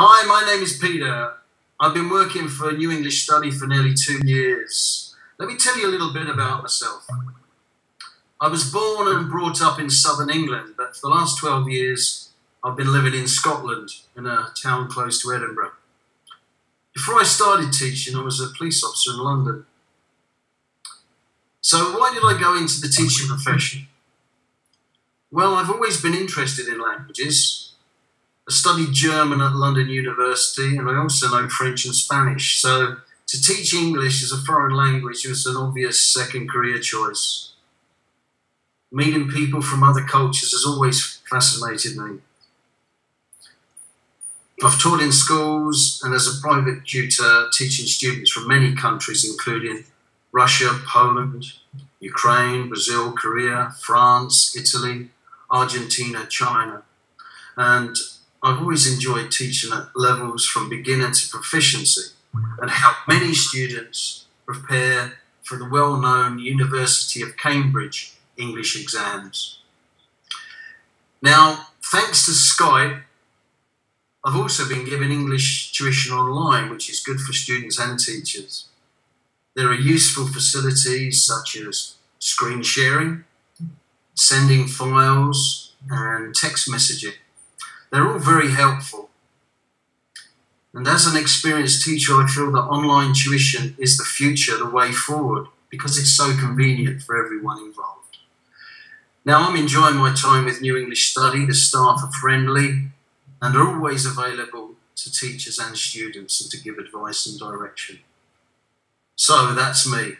Hi, my name is Peter. I've been working for New English Study for nearly two years. Let me tell you a little bit about myself. I was born and brought up in southern England, but for the last 12 years I've been living in Scotland in a town close to Edinburgh. Before I started teaching, I was a police officer in London. So, why did I go into the teaching profession? Well, I've always been interested in languages. I studied German at London University and I also know French and Spanish. So, to teach English as a foreign language was an obvious second career choice. Meeting people from other cultures has always fascinated me. I've taught in schools and as a private tutor teaching students from many countries, including Russia, Poland, Ukraine, Brazil, Korea, France, Italy, Argentina, China. And I've always enjoyed teaching at levels from beginner to proficiency and helped many students prepare for the well known University of Cambridge English exams. Now, thanks to Skype, I've also been given English tuition online, which is good for students and teachers. There are useful facilities such as screen sharing, sending files, and text messaging. They're all very helpful. And as an experienced teacher, I feel that online tuition is the future, the way forward, because it's so convenient for everyone involved. Now, I'm enjoying my time with New English Study. The staff are friendly, and are always available to teachers and students and to give advice and direction. So that's me,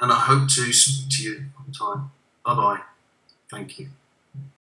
and I hope to speak to you on time. Bye bye. Thank you.